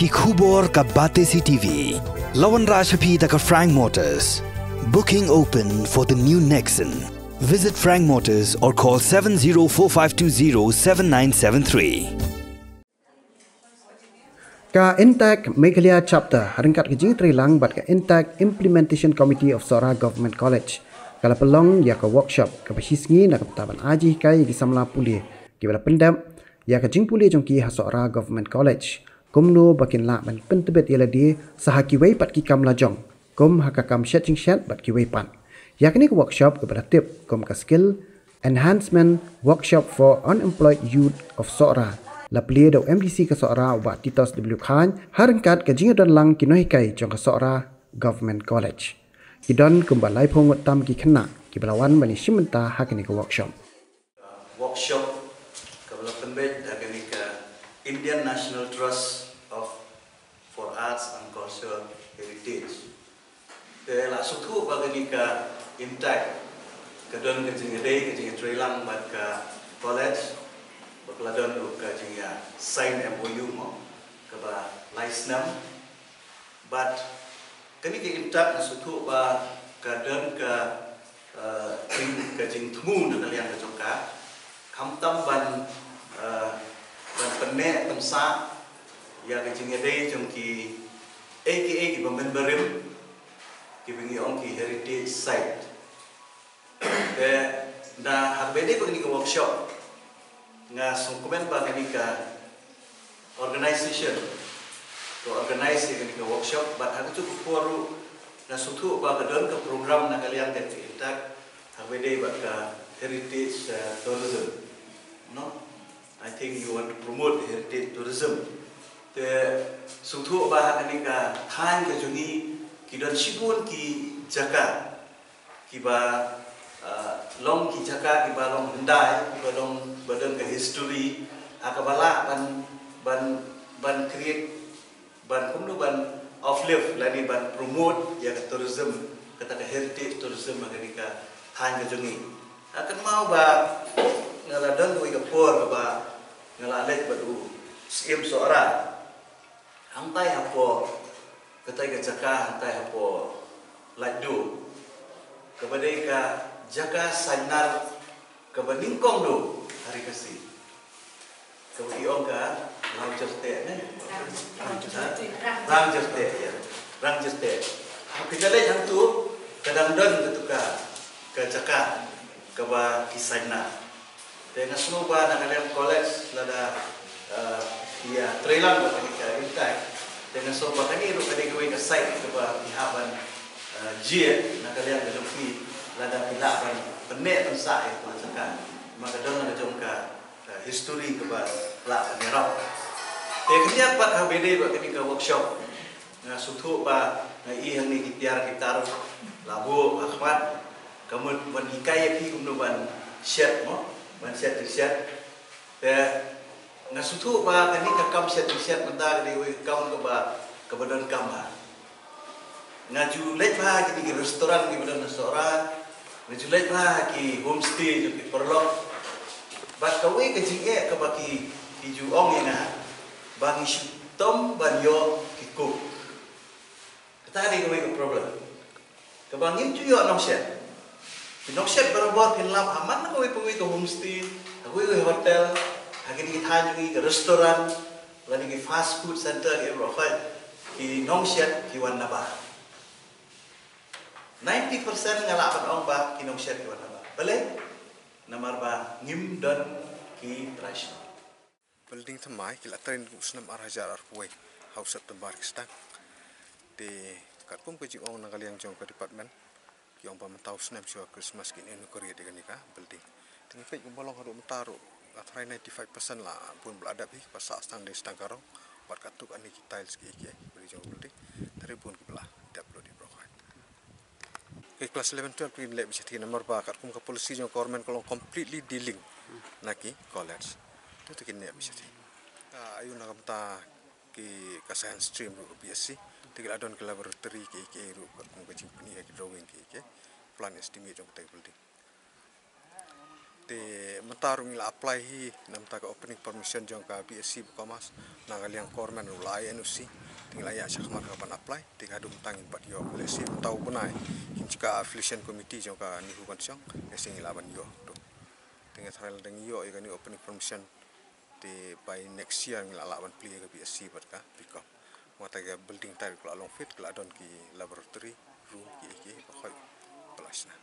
ki khubor ka bate si TV. Lawan Rashaphi da ka Frank Motors. Booking open for the new Nexon. Visit Frank Motors or call 7045207973. Ka Intac Meghalaya chapter haringkat ke jing trilang bat ka Intac Implementation Committee of Sora Government College. Kala pelong ya ka workshop ka pasisngi na kaptaban aji kai di samla puli. Ki pendam ya ka jing puli jong ki ha Sora Government College. Kumno bakin la ban pentebet di sahaki wei pat ki kam lajong. Kum ha ka kam shat jing shat bat ki wei pan. Ya kini ka workshop ke bala tip kum ka skill enhancement workshop for unemployed youth of Sora la pli do MDC ka sora wa titos W Khan harangkat ka jinga don lang kinoi kai jong ka sora Government College. Kidon kumbalai phong tam ki khna ki balawan mani shimenta hakini ka workshop. workshop kabla pembet ka Indian National Trust of for Arts and Cultural Heritage. Te la suthu bagani ka intact kadon ka jinga dei ka jinga trailang bat ka college bakladon do ka jinga sign MOU mo ka ba license but kani ka intact na suthu ba kadon ka uh, jing ka jing thumu na kalian ka jongka kham tam ban uh, ban penne tam sa ya ke jinge dei jong ki aka ki bamben berim ki bingi ong ki heritage site. Na habede ko ni workshop nga sungkumen ba kani ka organization. To organize ni ka workshop tu poru na sutu ba ka don ka program na kalian ka tak habede ba ka heritage uh, tourism. No i think you want to promote heritage tourism. Te sutu ba kani ka than ka jungi ki don shibun ki jaka. Ki ba uh, long ki jaka ki ba long hendai ki ba long badan history. Akabala ban ban ban create ban kumno ban live lani ban promote ya ka tourism kata ka heritage tourism magani ka than ka jungi akan mau ba ngala dan tu ka por ba ngala let ba tu. Skim so hantai hapo kata ka jaka hantai hapo ladu kepada ka jaka sanar kebaningkong do hari kasih kepada iong ka ram jerte ne ram jerte ya. Ram jerte kita lihat yang tu kadang dan tu ka ke jaka ke ba kisana dengan semua ba nak kalian lada ya trailer ba kini ka intai dengan semua kani ru kadi gue ke site ke ba pihaban jie nak kalian ke lada pilaban penek tansa itu macam maka dengan jongka history ke ba la merah. Te kini apa HBD ba kini ka workshop. Na suthu ba na i ni kitiar kitar labu ahmad. Kamu hikaya pi kumno ban shet mo ban shet shet te na suthu ba kani ka kam shet shet menta kini we kam ke ba ke badan kam ba let ba ki restoran ki badan restoran ngaju let ba ki homestay jo ki perlok Bat kawe ke jing e ke baki ki ju ong ina bagi tom ban yo ki. Kata ada kawe ke problem. Ke bangin ju yo nong shet. Ki nong shet barabar ki lam aman na kawe pengwe ke homestay, kawe ke hotel, hagi ni ju ke restoran, lani ki fast food center ke rofai ki nong shet ki wan naba. 90% ngalapan ong ba ki nong shet ki wan naba. Boleh? namar ba ngim dan ki trash building thamai kila train usnam ar hajar ar kuai house at bar kistak de katpum ke jong nang kaliang jong ke department ki ong pam tau snam sio christmas kin enu korea de ganika building tingi fe gum bolong hadu mtaru atrai 95% la pun belada bi pasa stang de stang karo bat katuk ani ki tiles ki ki beri jong building tari pun ki belah upload di brokai ke kelas 11 12 pin le bisa tina nomor ba kat kum ka polisi jong government kolong completely dealing naki college. Tu tu. Kini bisa ti ayu na kamta ki ka science stream ru BSc tigil adon ke laboratory ki ki ru kum ka jing ni drawing ki ki plan estimate jong tai building te mentarung ila apply hi nam ta opening permission jong ka BSc Bukamas na galiang kormen ulai NUC tinggal ya sak mak kapan apply te kadum tangin pat yo. Le si tau bunai chika affiliation committee jong ka ni hu kan song esing ban yo. Tu tinggal thal deng yo i ni opening permission te by next year ngila la ban pli ka BSc pat ka pick up wataga building tabi kula long fit kula don ki laboratory room ki ki khoy plus na